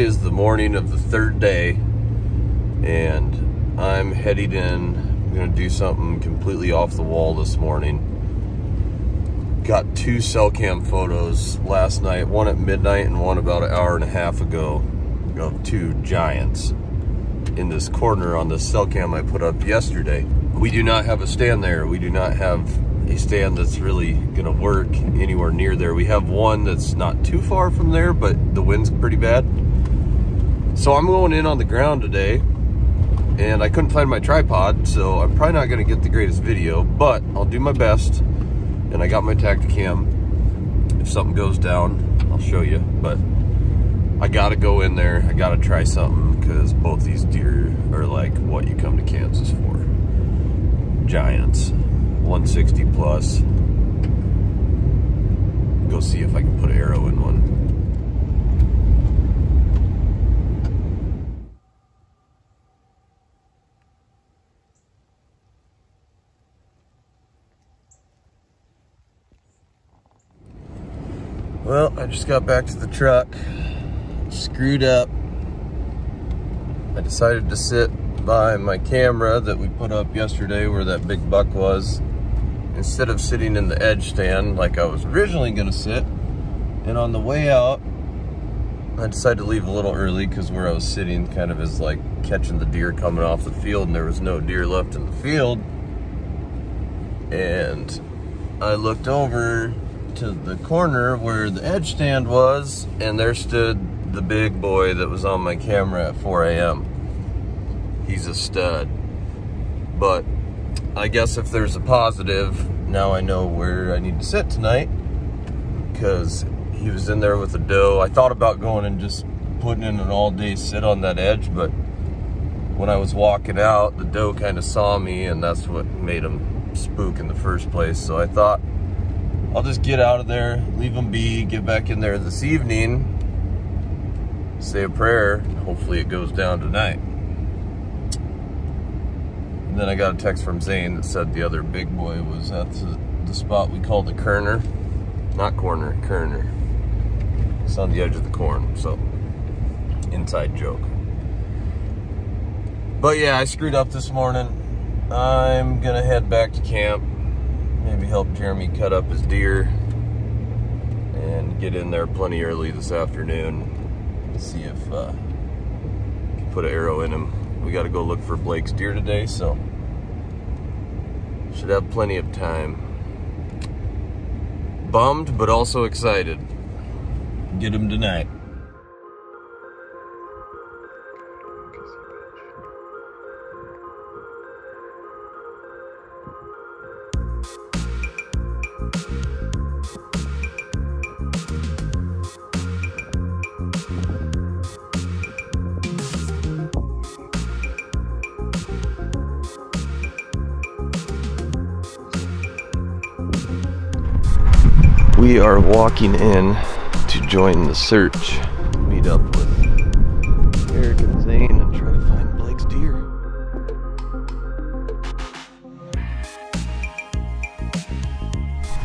is the morning of the third day, and I'm headed in. I'm gonna do something completely off the wall this morning. Got two cell cam photos last night, one at midnight and one about an hour and a half ago, of two giants in this corner on the cell cam I put up yesterday. We do not have a stand there. We do not have a stand that's really gonna work anywhere near there. We have one that's not too far from there, but the wind's pretty bad. So I'm going in on the ground today and I couldn't find my tripod, so I'm probably not gonna get the greatest video, but I'll do my best. And I got my Tactacam. If something goes down, I'll show you, but I gotta go in there. I gotta try something because both these deer are like what you come to Kansas for. Giants. 160 plus. Go see if I can put an arrow in one. Well, I just got back to the truck, screwed up. I decided to sit by my camera that we put up yesterday where that big buck was instead of sitting in the edge stand like I was originally gonna sit. And on the way out, I decided to leave a little early because where I was sitting kind of is like catching the deer coming off the field and there was no deer left in the field. And I looked over to the corner where the edge stand was and there stood the big boy that was on my camera at 4 a.m. He's a stud. But I guess if there's a positive, now I know where I need to sit tonight because he was in there with a the doe. I thought about going and just putting in an all day sit on that edge, but when I was walking out, the doe kind of saw me and that's what made him spook in the first place. So I thought I'll just get out of there, leave them be, get back in there this evening, say a prayer, hopefully it goes down tonight. And then I got a text from Zane that said the other big boy was at the, the spot we call the Kerner. Not corner, Kerner. It's on the edge of the corn, so inside joke. But yeah, I screwed up this morning. I'm gonna head back to camp. Maybe help Jeremy cut up his deer and get in there plenty early this afternoon. See if uh, put an arrow in him we got to go look for Blake's deer today, so should have plenty of time. Bummed, but also excited. Get him tonight. We are walking in to join the search. Meet up with Eric and Zane and try to find Blake's deer.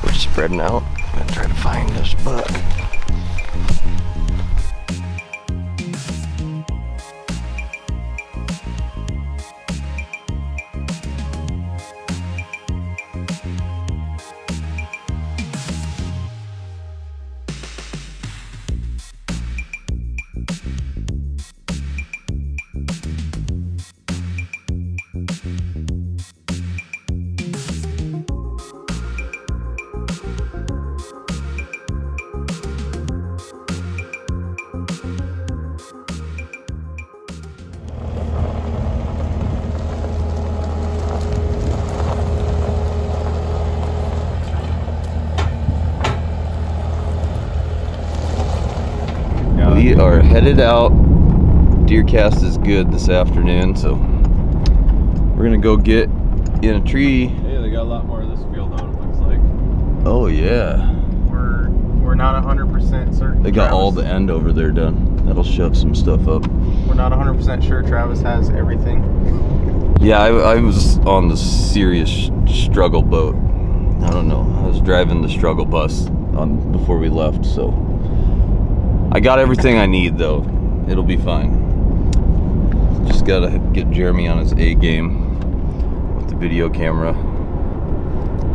We're spreading out and try to find this buck. Headed out. DeerCast is good this afternoon, so we're gonna go get in a tree. Hey, they got a lot more of this field out, it looks like. Oh yeah. We're we're not 100% certain. They got Travis, all the end over there done. That'll shove some stuff up. We're not 100% sure Travis has everything. Yeah, I, I was on the serious struggle boat. I don't know. I was driving the struggle bus on before we left, so I got everything I need though. It'll be fine. Just gotta get Jeremy on his A game with the video camera.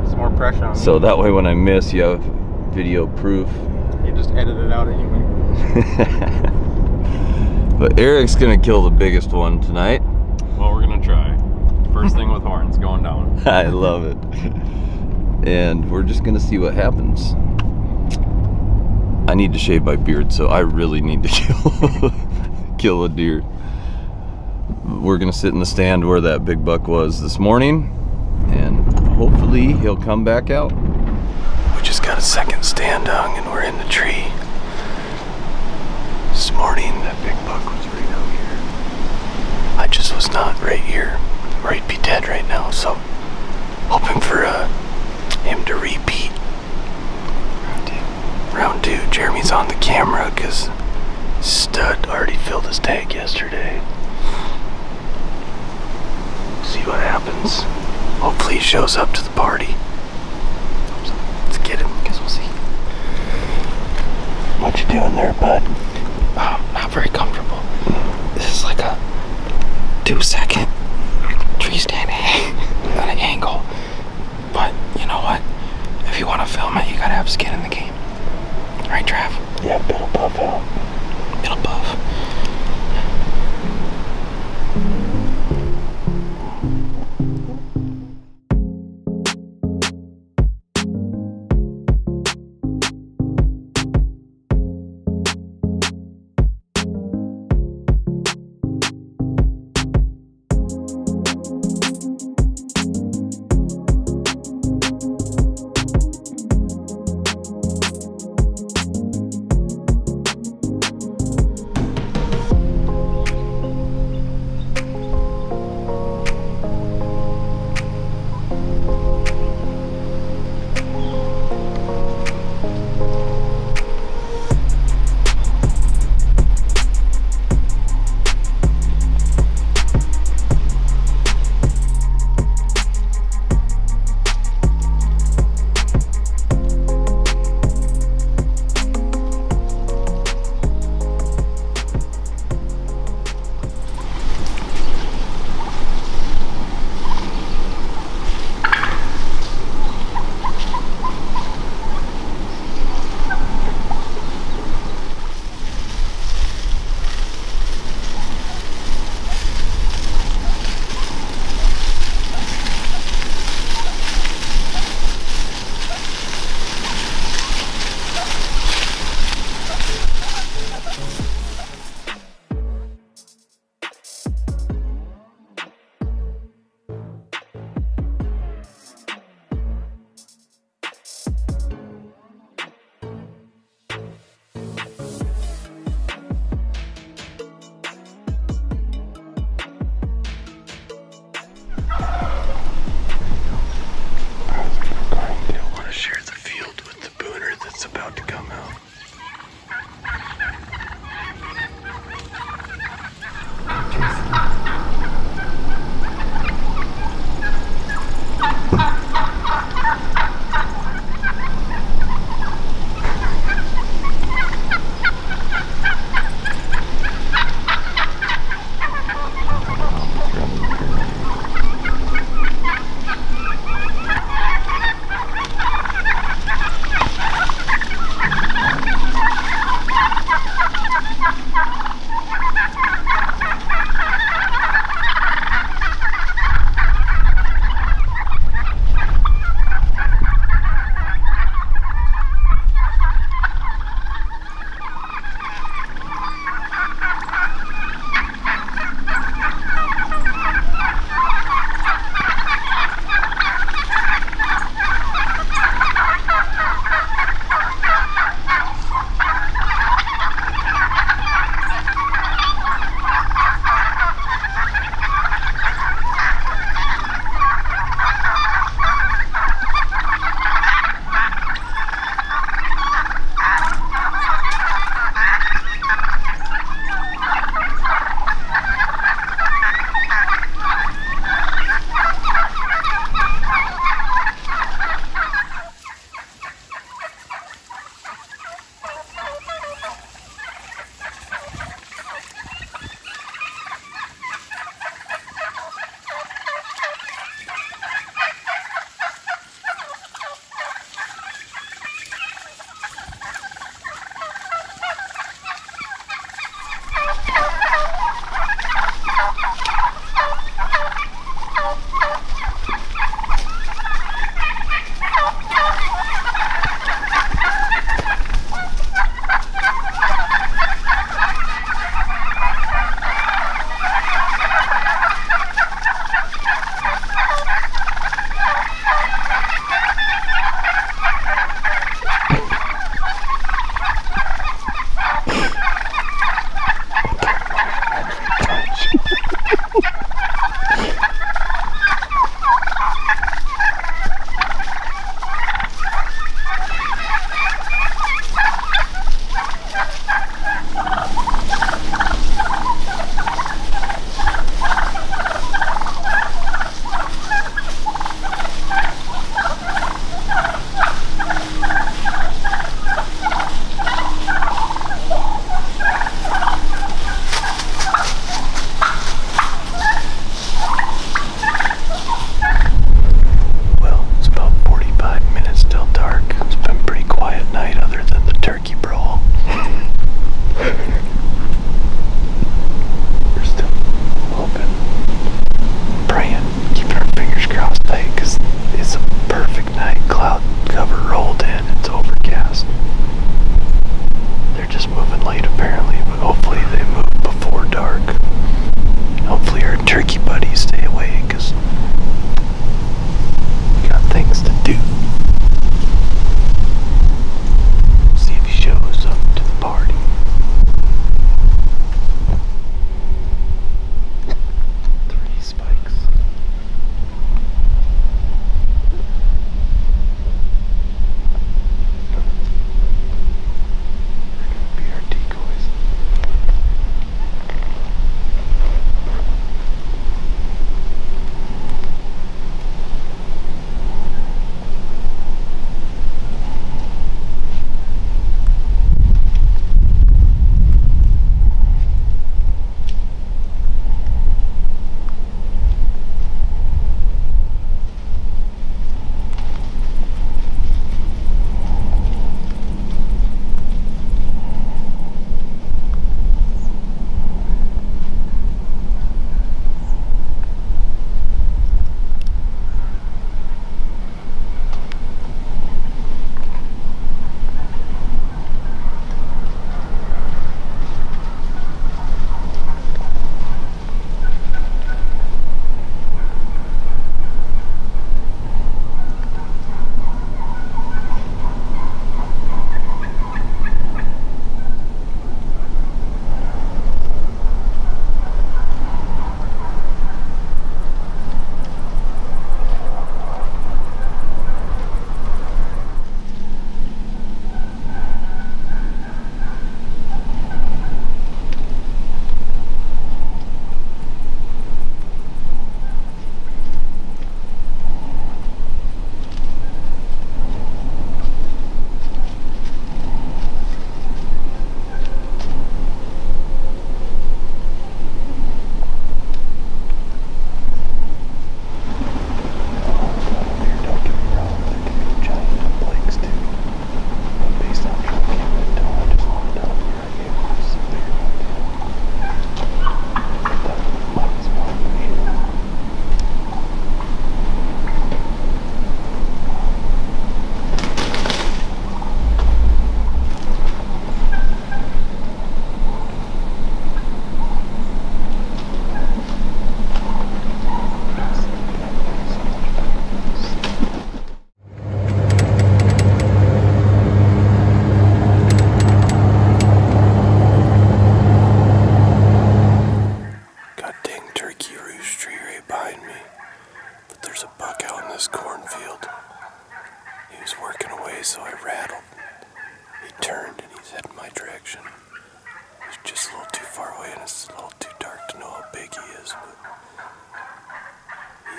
It's more pressure on So that way when I miss, you have video proof. You just edit it out anyway. but Eric's gonna kill the biggest one tonight. Well, we're gonna try. First thing with horns going down. I love it. And we're just gonna see what happens. I need to shave my beard, so I really need to kill kill a deer. We're gonna sit in the stand where that big buck was this morning, and hopefully he'll come back out. We just got a second stand hung, and we're in the tree. This morning, that big buck was right out here. I just was not right here, or he'd be dead right now. So, hoping for uh, him to repeat. Round two. Jeremy's on the camera because Stud already filled his tank yesterday. See what happens. Hopefully, he shows up to the party. Let's get him. Guess we'll see. What you doing there, bud? um, not very comfortable. This is like a two second tree stand at an angle. But you know what? If you want to film it, you gotta have skin in the game. Right, Trav? Yeah, Buff out. It'll buff.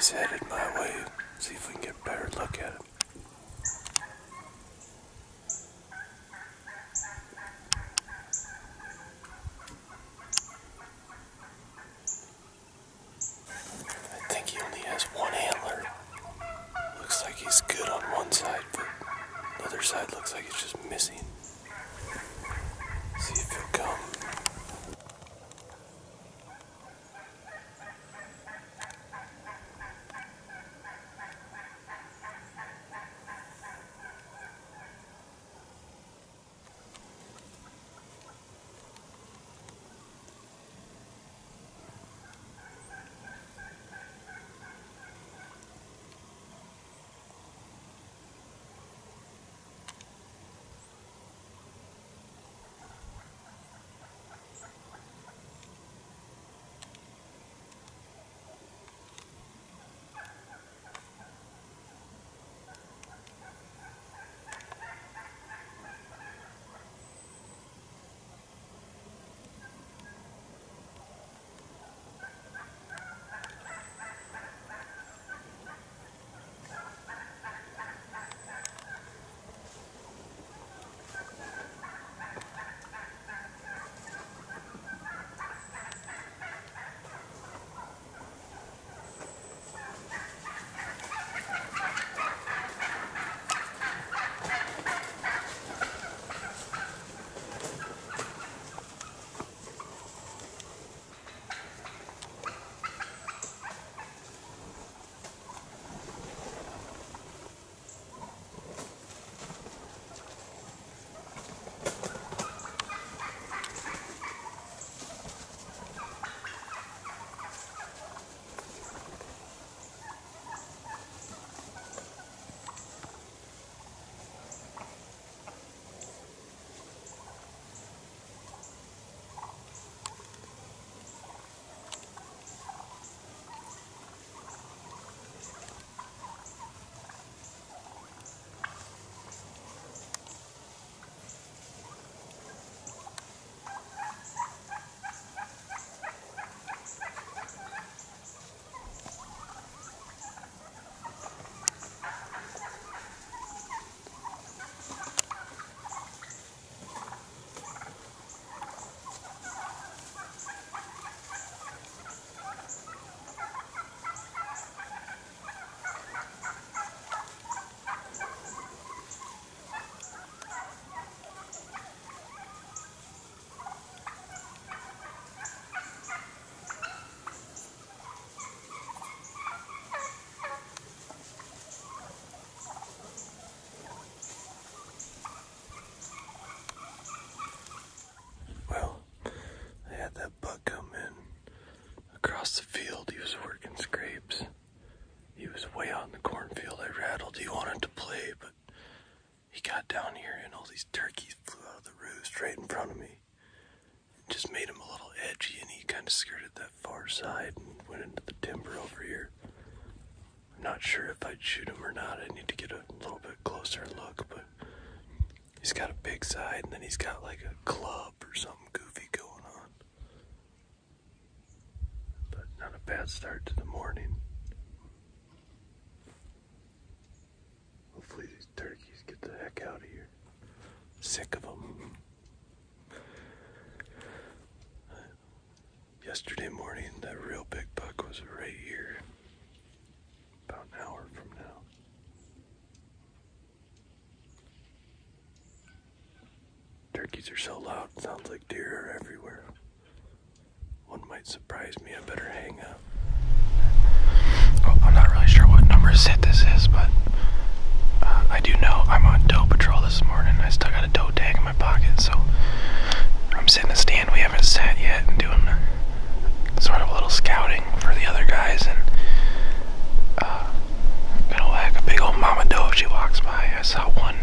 Headed my way. See if we can get a better look at him. Side, and then he's got like a club or something goofy going on. But not a bad start to the morning. Hopefully, these turkeys get the heck out of here. Sick of them. Yesterday morning, that real big buck was right here. About an hour from now. Turkeys are so loud, sounds like deer are everywhere. One might surprise me, I better hang up. Oh, I'm not really sure what number sit this is, but uh, I do know I'm on doe patrol this morning. I still got a doe tag in my pocket, so I'm sitting in a stand we haven't sat yet and doing sort of a little scouting for the other guys and uh, gonna whack a big old mama doe if she walks by. I saw one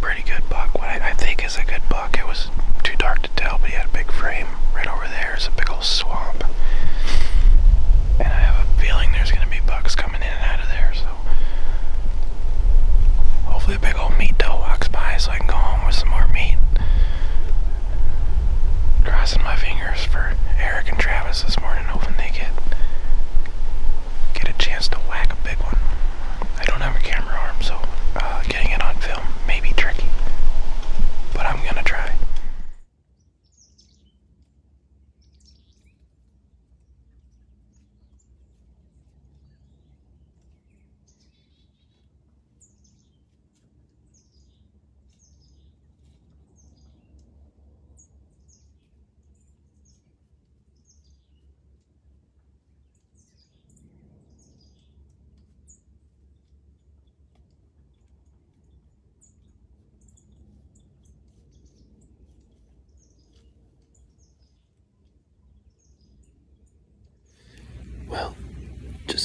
pretty good buck. What I, I think is a good buck. It was too dark to tell, but he had a big frame. Right over there is a big old swamp. And I have a feeling there's going to be bucks coming in and out of there, so. Hopefully, a big old meat doe walks by so I can go home with some more meat. Crossing my fingers for Eric and Travis this morning, hoping they get get a chance to whack a big one. I don't have a camera arm, so uh, getting it on film may be tricky, but I'm gonna try.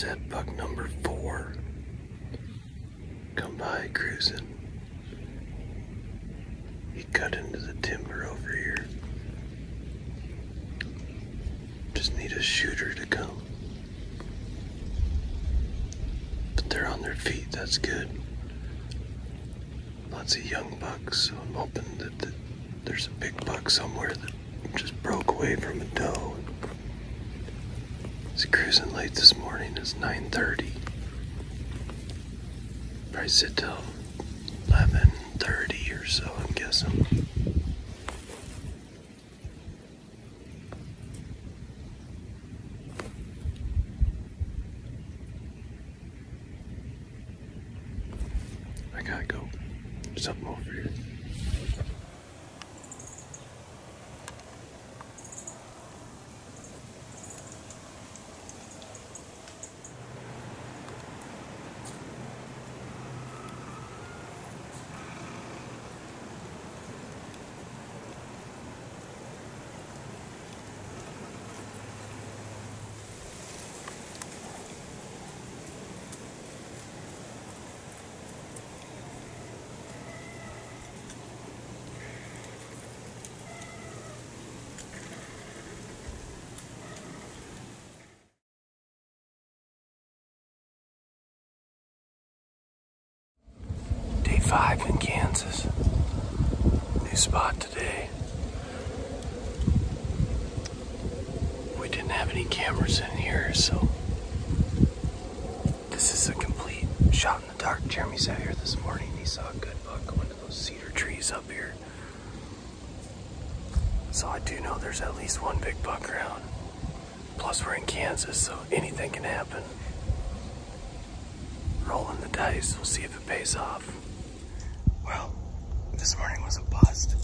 Dead buck number four. Come by cruising. He cut into the timber over here. Just need a shooter to come. But they're on their feet, that's good. Lots of young bucks, so I'm hoping that, that there's a big buck somewhere that just broke away from a doe. He's cruising late this It's 9:30. Probably sit till 11:30 or so. I'm guessing. I gotta go. Something over here. Day five in Kansas. Spot today. We didn't have any cameras in here, so this is a complete shot in the dark. Jeremy sat here this morning. He saw a good buck go into those cedar trees up here. So I do know there's at least one big buck around. Plus, we're in Kansas, so anything can happen. Rolling the dice. We'll see if it pays off. Well, this morning was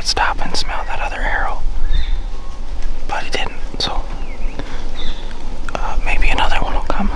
would stop and smell that other arrow, but he didn't. So uh, maybe another one will come.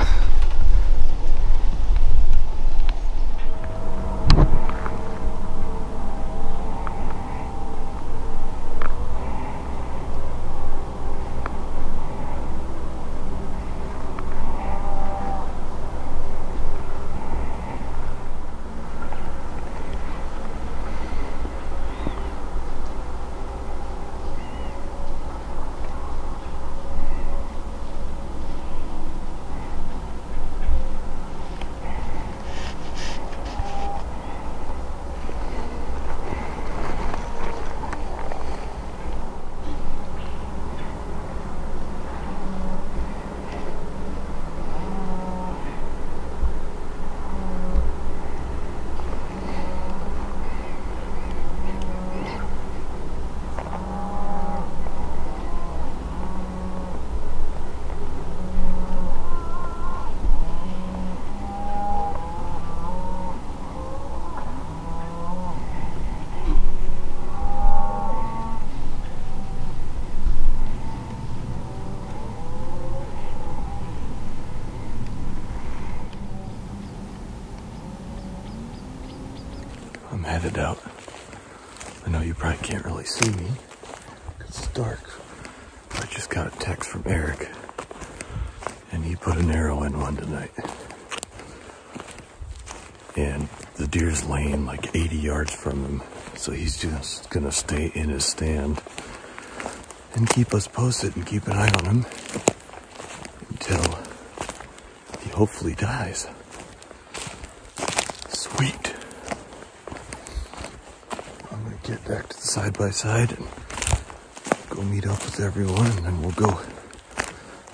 Headed. I know you probably can't really see me it's dark. I just got a text from Eric, and he put an arrow in one tonight. And the deer's laying like 80 yards from him, so he's just gonna stay in his stand and keep us posted and keep an eye on him until he hopefully dies. Sweet. I'm gonna get back to the side by side and go meet up with everyone, and then we'll go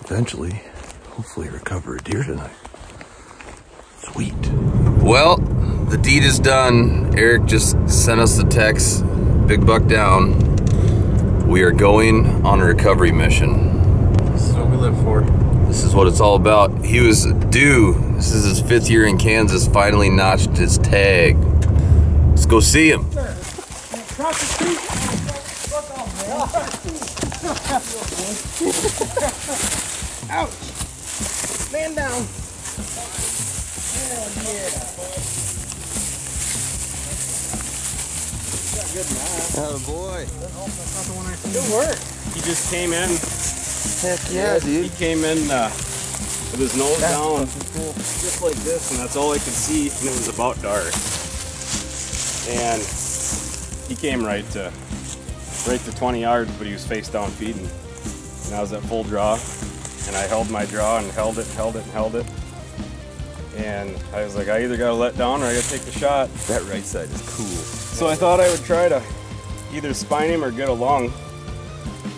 eventually, hopefully, recover a deer tonight. Sweet. Well, the deed is done. Eric just sent us the text. Big buck down. We are going on a recovery mission. This is what we live for. This is what it's all about. He was due. This is his fifth year in Kansas. Finally notched his tag. Let's go see him. Man down. Hell yeah! Oh boy. Good work. He just came in. Heck yeah, He dude. came in uh, with his nose down, just like this, and that's all I could see, and it was about dark. And he came right to right to 20 yards, but he was face down feeding, and I was at full draw, and I held my draw and held it, held it, and held it. And I was like, I either gotta let down or I gotta take the shot. That right side is cool. So I thought I would try to either spine him or get a lung.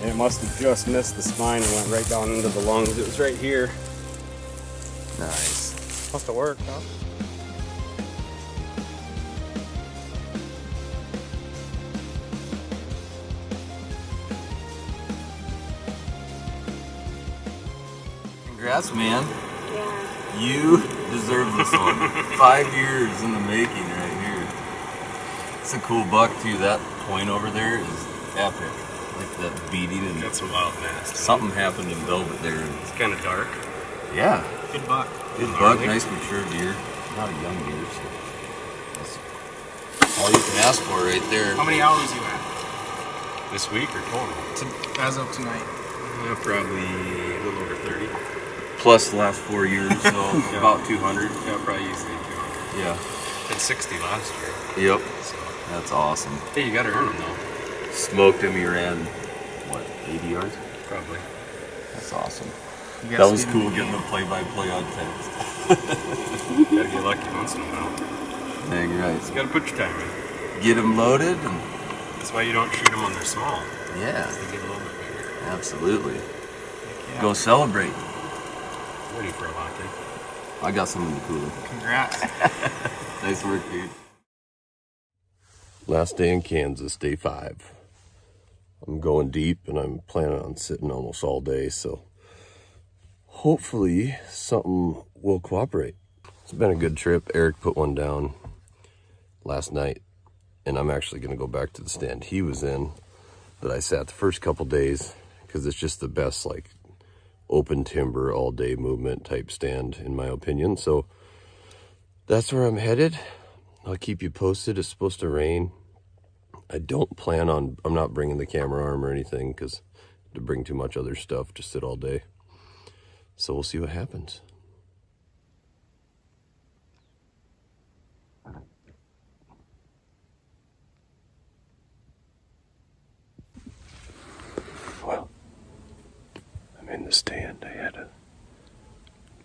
And it must have just missed the spine and went right down into the lungs. It was right here. Nice. Must have worked, huh? Congrats, man. Yeah. You deserve this one. Five years in the making right here. It's a cool buck too. That point over there is epic. Like that beating and That's a wild nest. something happened in Velvet there. It's kind of dark. Yeah. Good buck. Good buck, nice mature deer. Not a young deer, so that's all you can ask for right there. How many hours you at? This week or total? To, as of tonight. Uh, probably a little over 30. Plus the last four years, so about 200. Yeah, probably easily 200. Yeah. Did 60 last year. Yep. So. That's awesome. Hey, you gotta earn them though. Smoked him. He ran what 80 yards. Probably. That's awesome. You That was cool getting the play-by-play on text. Gotta get lucky once in a while. Dang right. You gotta put your time in. Get them loaded and That's why you don't shoot them when they're small. yeah, They get a little bit bigger. absolutely. Yeah. Go celebrate. Ready for a latte. I got some in the cooler. Congrats. Nice work, dude. Last day in Kansas, day five. I'm going deep and I'm planning on sitting almost all day, so hopefully something will cooperate. It's been a good trip. Eric put one down. last night, and I'm actually going to go back to the stand he was in that I sat the first couple days because it's just the best, like, open timber all day movement type stand, in my opinion. So that's where I'm headed. I'll keep you posted. It's supposed to rain. I don't plan on, I'm not bringing the camera arm or anything because to bring too much other stuff to sit all day. So we'll see what happens. Well, I'm in the stand. I had a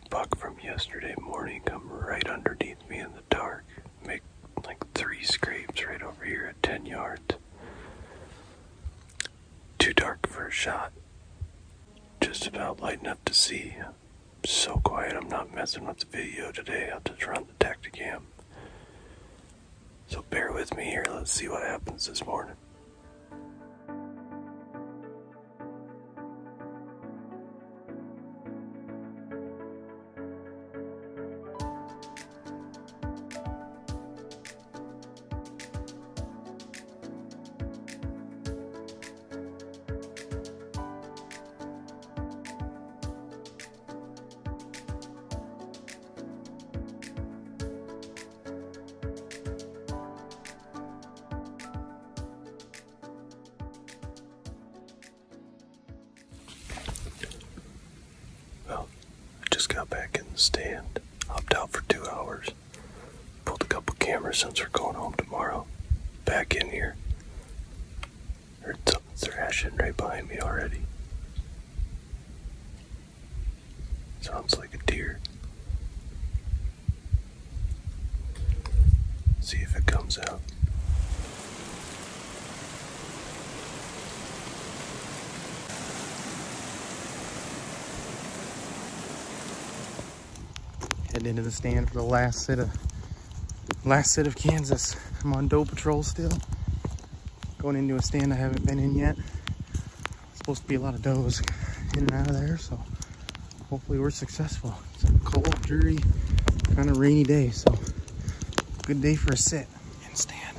buck morning come right underneath me in the dark, make like three scrapes right over here at 10 yards. Too dark for a shot. Just about light enough to see. So quiet, I'm not messing with the video today. I'll just run the Tactacam. So bear with me here. Let's see what happens this morning. Since we're going home tomorrow. Back in here. Heard something thrashing right behind me already. Sounds like a deer. See if it comes out. Heading into the stand for the last sit of last sit of Kansas. I'm on doe patrol still. Going into a stand I haven't been in yet. Supposed to be a lot of does in and out of there, so hopefully we're successful. It's a cold, dreary, kind of rainy day, so good day for a sit. In stand.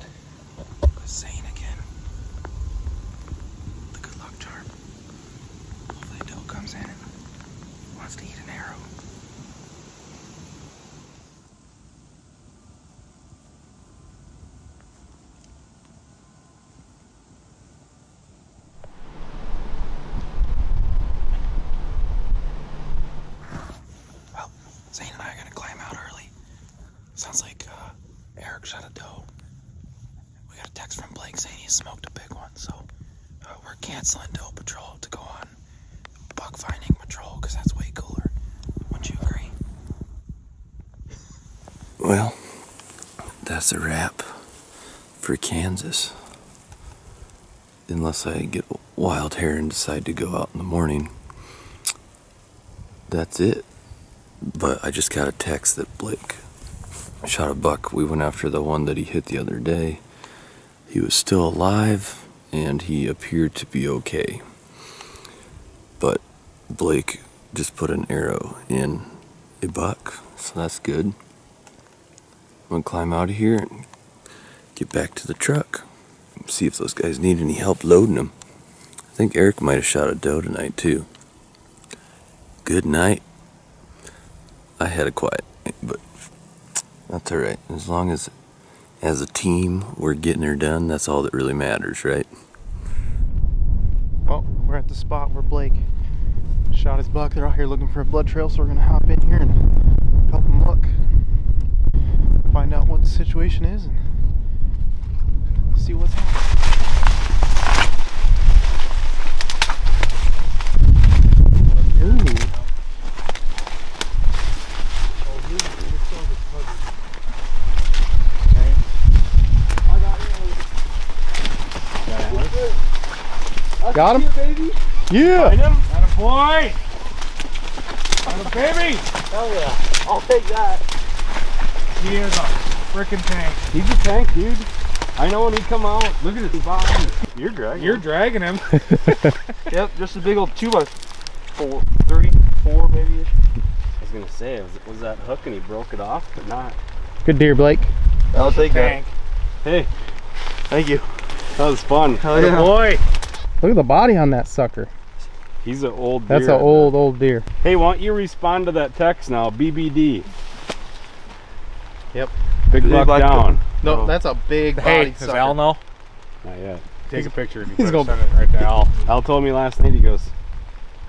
With Zane again. The good luck charm. Hopefully doe comes in and wants to eat an arrow. Well, Zane and I are gonna climb out early. Sounds like uh, Eric shot a doe. We got a text from Blake saying he smoked a big one, so uh, we're canceling doe patrol to go on buck finding patrol because that's way cooler. Wouldn't you agree? Well, that's a wrap for Kansas. Unless I get wild hair and decide to go out in the morning. That's it. But I just got a text that Blake shot a buck. We went after the one that he hit the other day. He was still alive and he appeared to be okay. But Blake just put an arrow in a buck, so that's good. I'm gonna climb out of here and get back to the truck. See if those guys need any help loading them. I think Eric might have shot a doe tonight too. Good night. I had a quiet night, but that's alright. As long as as a team we're getting her done, that's all that really matters, right? We're at the spot where Blake shot his buck. They're out here looking for a blood trail, so we're gonna hop in here and help them look. Find out what the situation is and see what's happening. Got him? baby. Yeah. him? Got a boy! Got a baby! Hell yeah. I'll take that. He is a freaking tank. He's a tank, dude. I know when he come out. Look at his body. You're dragging. You're dragging him. Yep, just a big old two by four, three, four maybe. -ish. I was gonna say, was, was that hook and he broke it off, but not. Good deer, Blake. I'll take tank. Hey, Thank you. that was fun. Hell yeah. boy. Look at the body on that sucker. He's an old That's an old, old deer. Hey, why don't you respond to that text now? BBD. Yep. Big Big buck buck down. No, oh. that's a big body Hey, does sucker. Al know? Not yet. Take a picture and you he's gonna- send it right to Al. Al told me last night, he goes,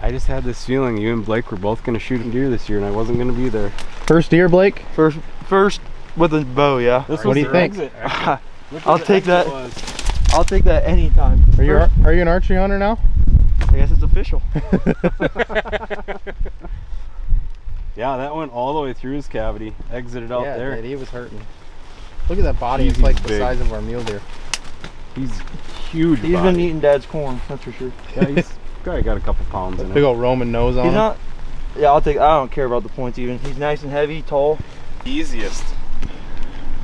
I just had this feeling you and Blake were both going to shoot a deer this year and I wasn't going to be there. First deer, Blake? First, first with a bow, yeah. This What do you think? I'll take exit that. Was. I'll take that anytime. Are you First, are you an archery hunter now? I guess it's official. Yeah, that went all the way through his cavity, exited out yeah, there. dude, he was hurting. Look at that body. Jeez, it's like he's the big. size of our mule deer. He's huge. He's body. been eating dad's corn, that's for sure. Yeah, he's probably got a couple pounds in Big him. old Roman nose on He's him. not. Yeah, I'll take. I don't care about the points even. He's nice and heavy, tall. Easiest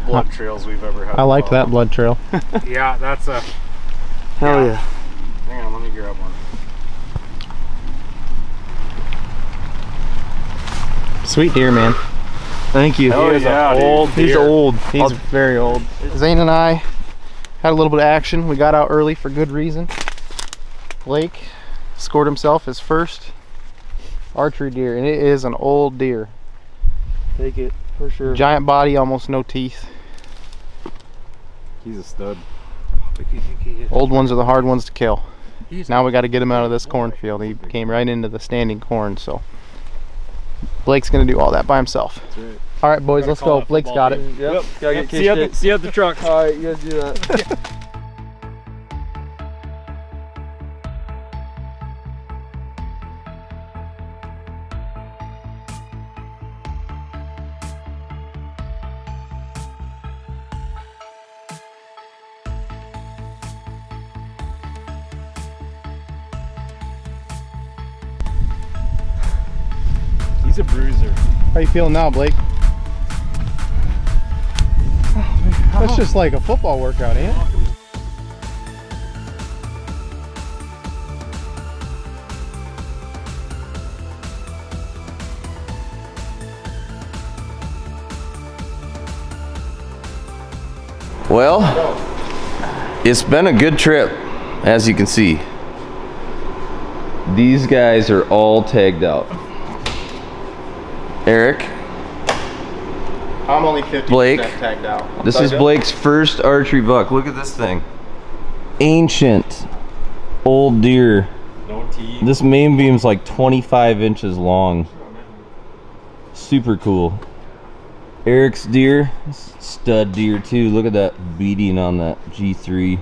blood trails we've ever had. I liked that blood trail. Yeah, that's a. Hell Yeah. yeah. Hang on, let me grab one. Sweet deer, man. Thank you. Hell He is a yeah, dude. old He's old. He's I'll- very old. Zane and I had a little bit of action. We got out early for good reason. Blake scored himself his first archery deer, and it is an old deer. take it for sure. Giant body, almost no teeth. He's a stud. Old ones are the hard ones to kill. Now we got to get him out of this cornfield. He came right into the standing corn, so Blake's gonna do all that by himself. That's right. All right, boys, let's go. Blake's football got it. Yep. Gotta get See you, at the, see you at the truck. All right, you guys do that. How you feeling now, Blake? That's oh, just like a football workout, ain't it? Well, it's been a good trip, as you can see. These guys are all tagged out. Eric, I'm only 50 Blake. tagged out. this is Blake's first archery buck. Look at this thing. Ancient old deer. No teeth. This main beam's like 25 inches long. Super cool. Eric's deer, stud deer too. Look at that beating on that G3.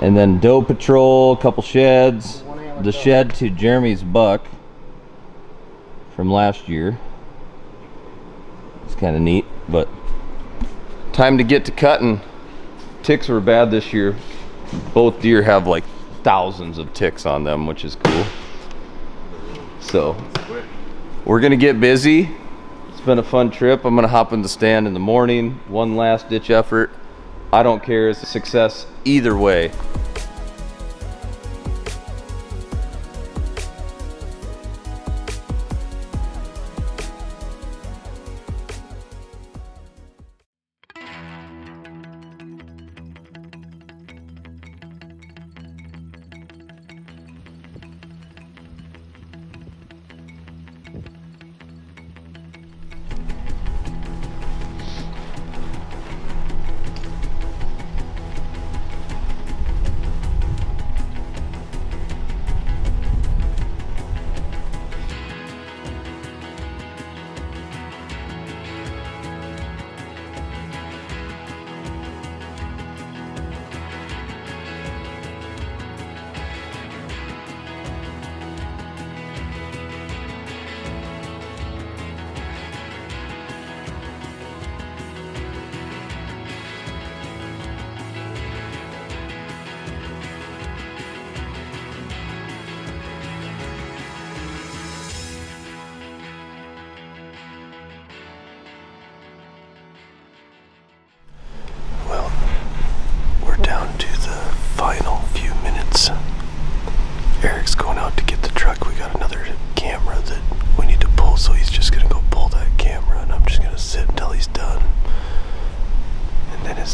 And then Doe Patrol, a couple sheds. The shed to Jeremy's buck from last year. It's kind of neat, but time to get to cutting. Ticks were bad this year. Both deer have like thousands of ticks on them, which is cool. So we're gonna get busy. It's been a fun trip. I'm gonna hop in the stand in the morning. One last ditch effort. I don't care. It's a success either way.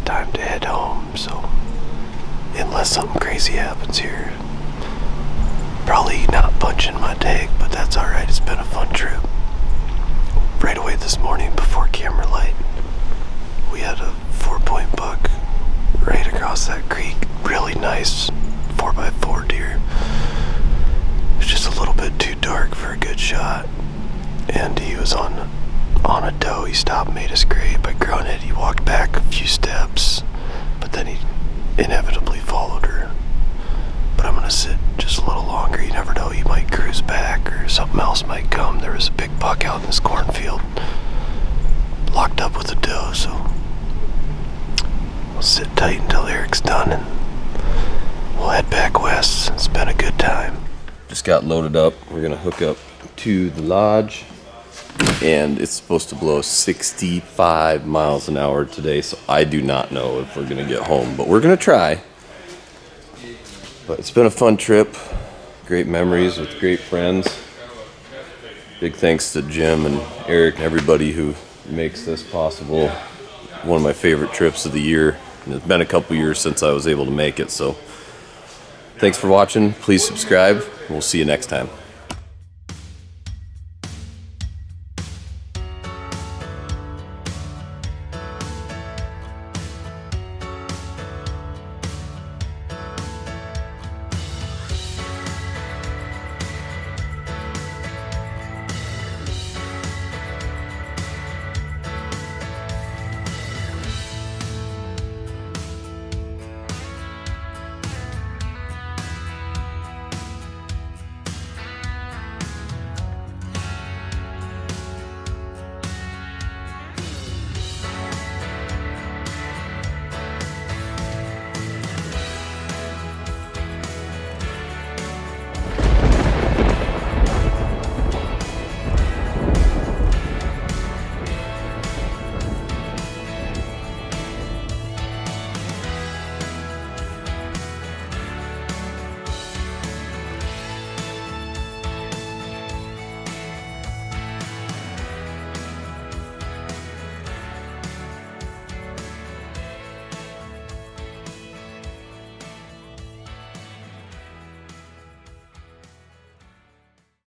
Time to head home. So, unless something crazy happens here, probably not punching my tag, but that's alright. It's been a fun trip. Right away this morning before camera light, we had a four point buck right across that creek. Really nice 4x4 deer. It's just a little bit too dark for a good shot. And he was on on a doe. He stopped, made us scrape. I grunted. He walked back a few steps, but then he inevitably followed her. But I'm gonna sit just a little longer. You never know. He might cruise back or something else might come. There was a big buck out in this cornfield, locked up with a doe. So We'll sit tight until Eric's done and we'll head back west. It's been a good time. Just got loaded up. We're gonna hook up to the lodge and it's supposed to blow 65 miles an hour today, so I do not know if we're gonna get home, but we're gonna try. But it's been a fun trip, great memories with great friends. Big thanks to Jim and Eric and everybody who makes this possible. One of my favorite trips of the year. And it's been a couple years since I was able to make it, so thanks for watching. Please subscribe. We'll see you next time.